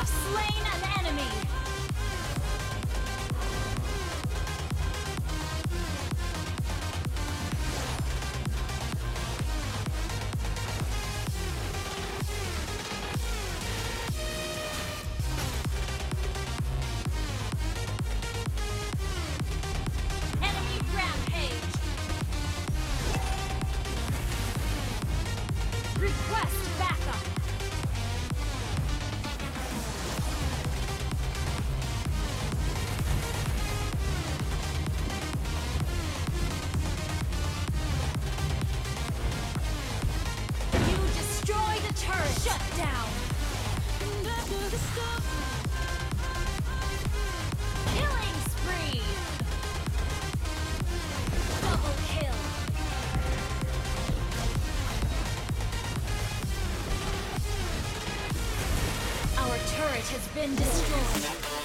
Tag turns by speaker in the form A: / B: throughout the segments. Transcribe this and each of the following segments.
A: have slain an enemy. Enemy Shut down. Killing spree. Double kill. Our turret has been destroyed.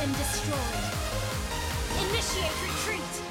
A: Been destroyed. Initiate retreat.